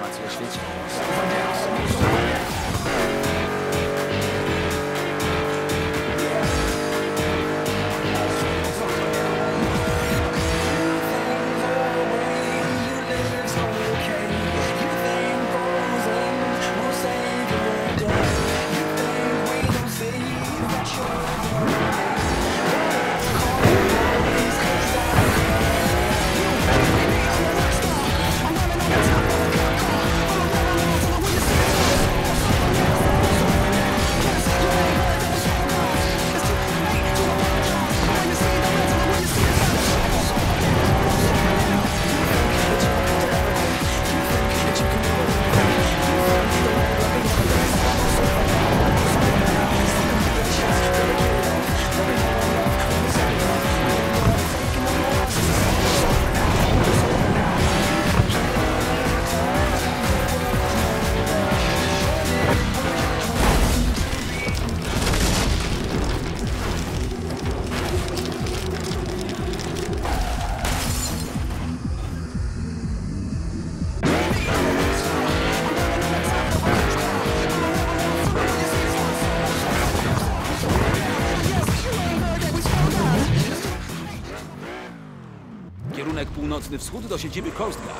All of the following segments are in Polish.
Gracias. Północny wschód do siedziby Coast Guard.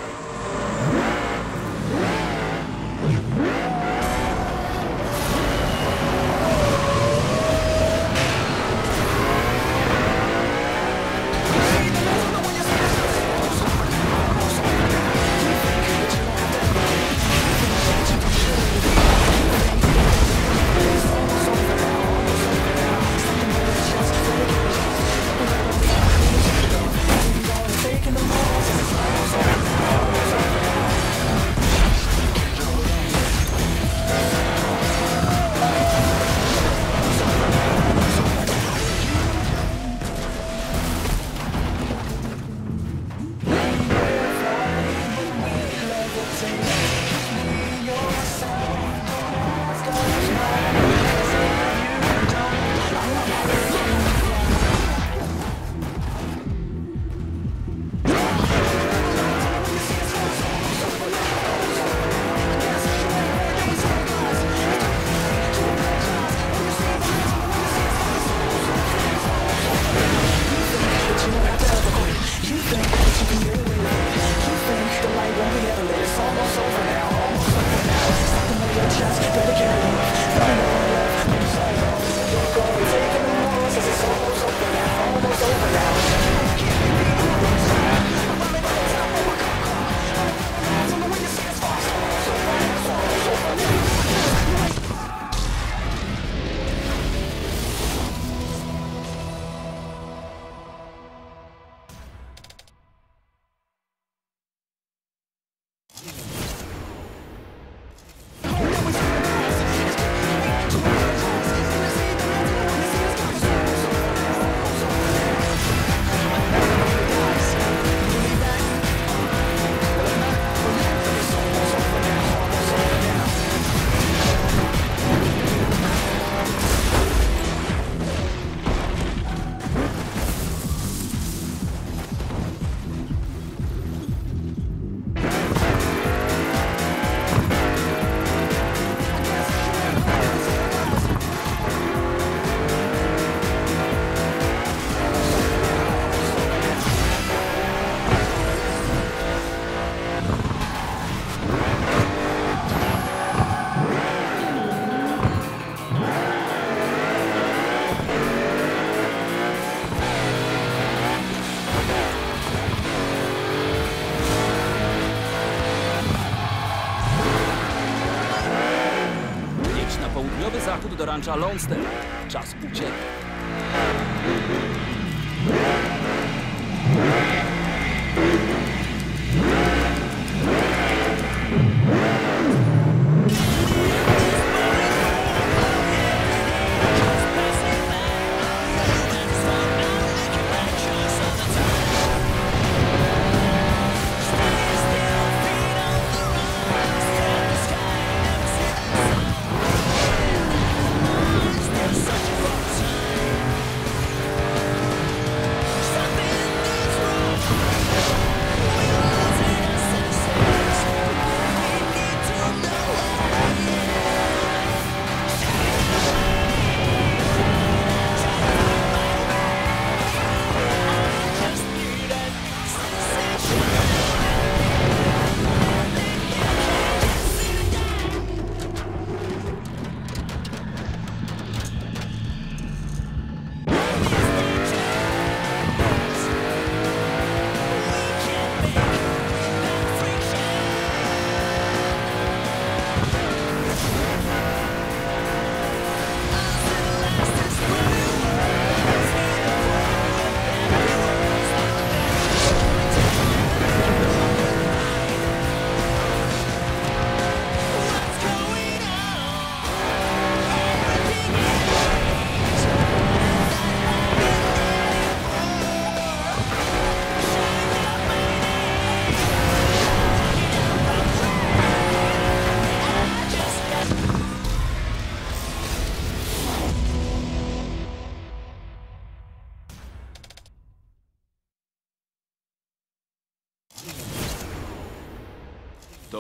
Star. Czas ucieka.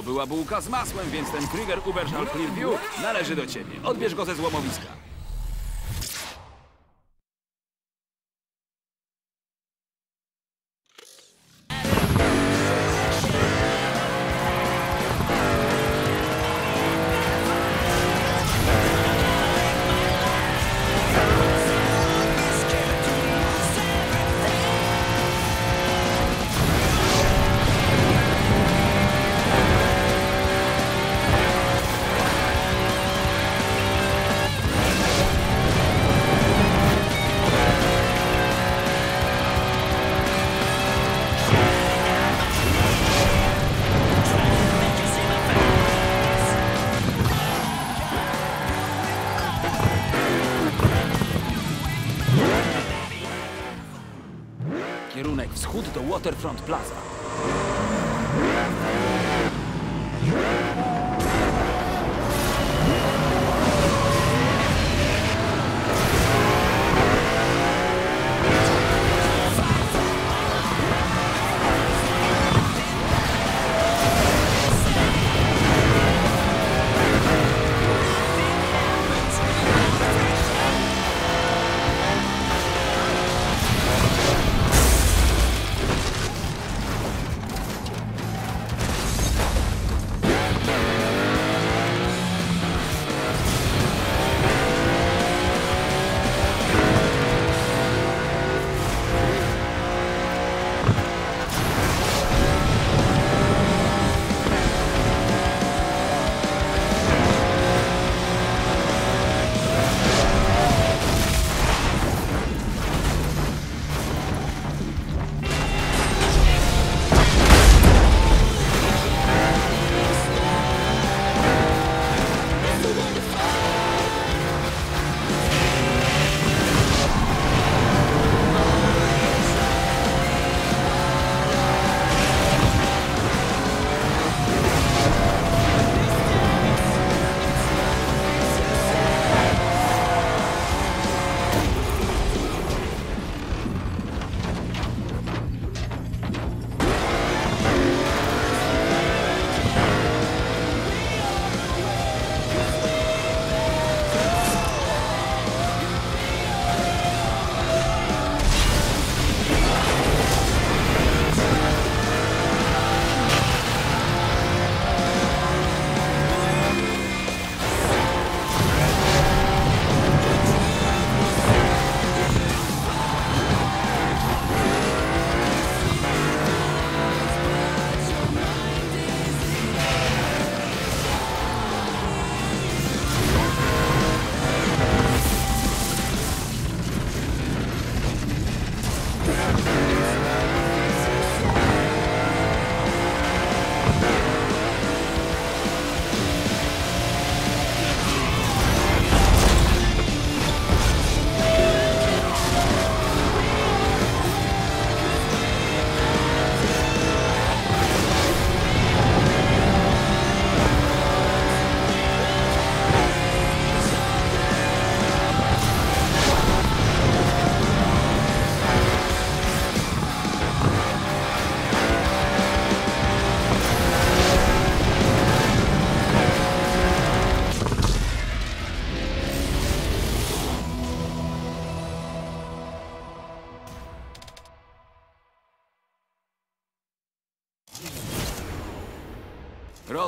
Była bułka z masłem, więc ten Krieger Uberschall Clearview należy do ciebie. Odbierz go ze złomowiska. Kierunek wschód do Waterfront Plaza.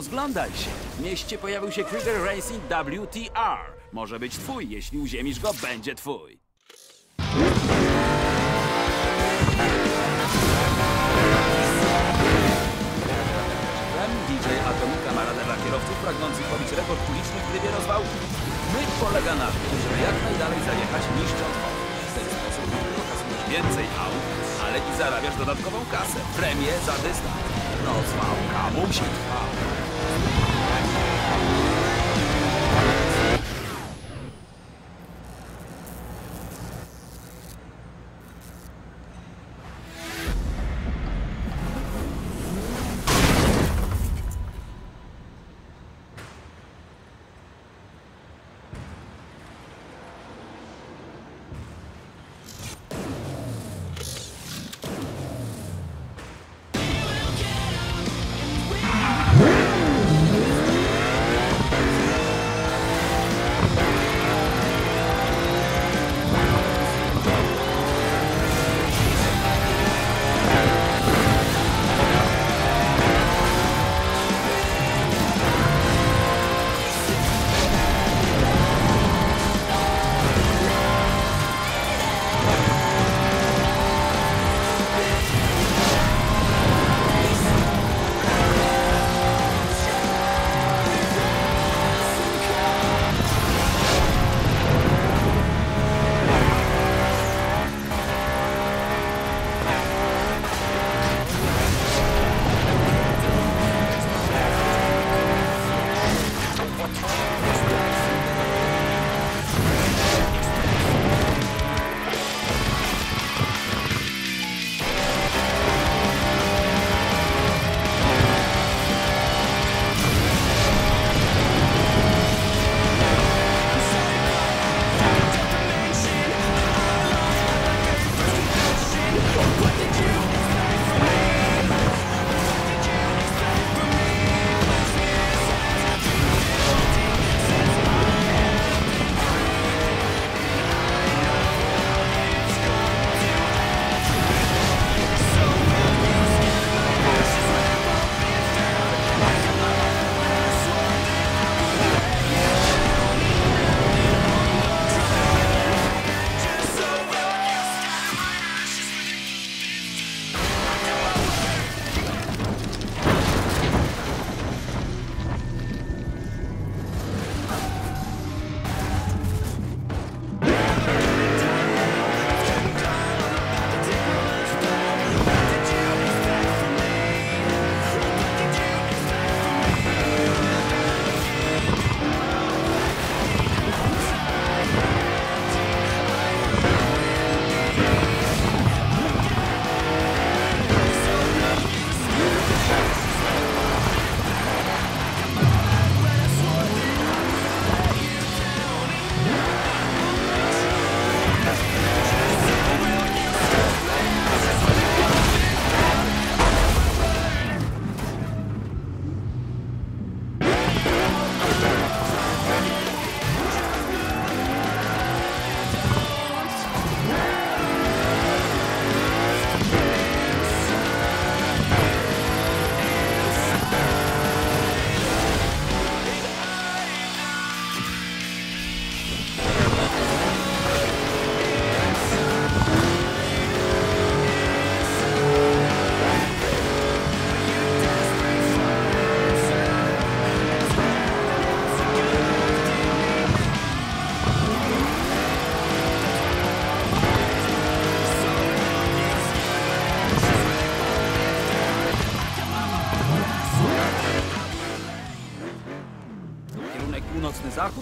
Rozglądaj się. W mieście pojawił się Krieger Racing WTR. Może być twój. Jeśli uziemisz go, będzie twój. DJ Atomika ma radę dla kierowców pragnących pobić rekord uliczny w trybie rozwałki. Myk polega na tym, żeby jak najdalej zajechać niszcząc wodę. W ten sposób nie więcej aut, ale i zarabiasz dodatkową kasę. Premię za dystans. Rozwałka musi trwać. Północny zachód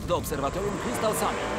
do obserwatorium Crystal Summit.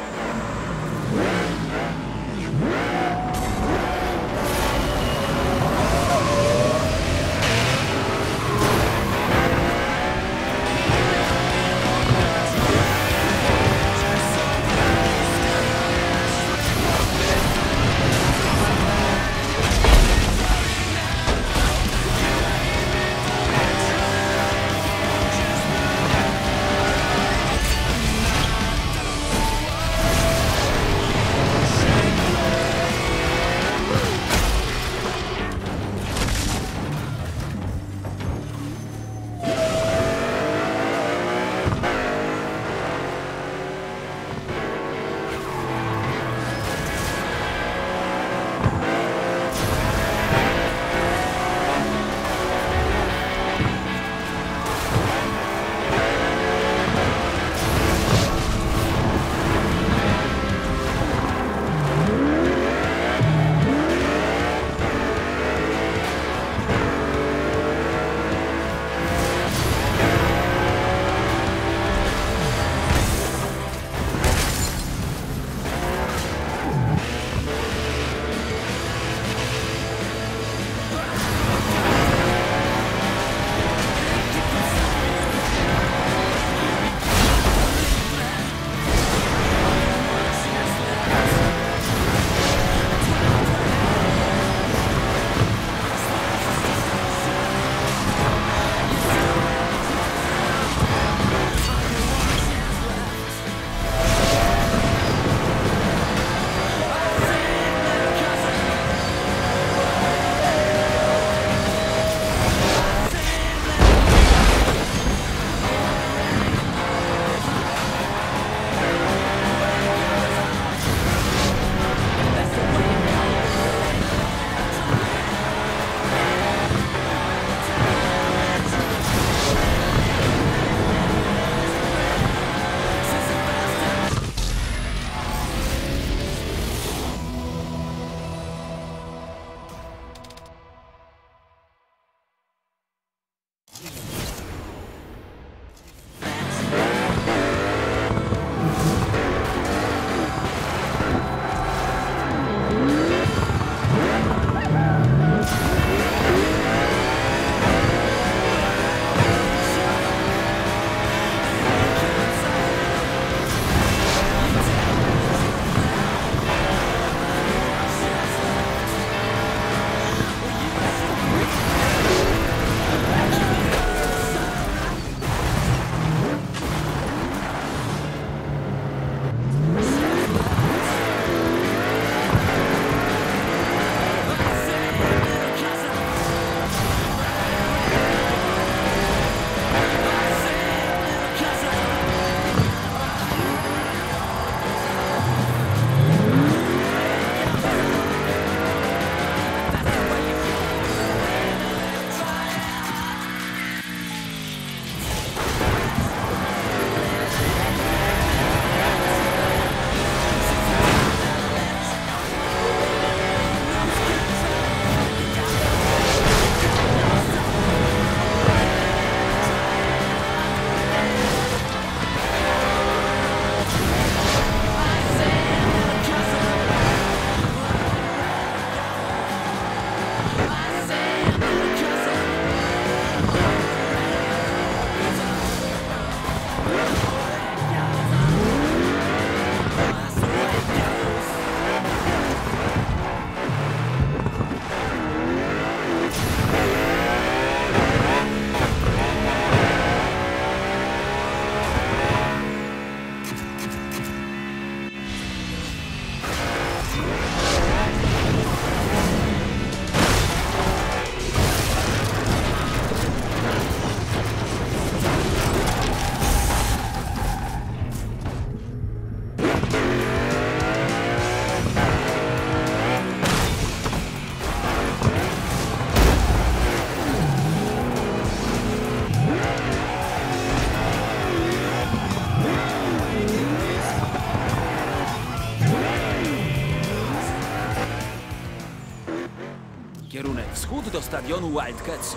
Wschód do stadionu Wildcats.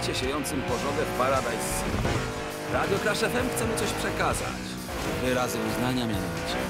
Wariacie siejącym pożogę w Paradise City. Radio Crash FM chce coś przekazać. Wyrazy uznania mianowicie.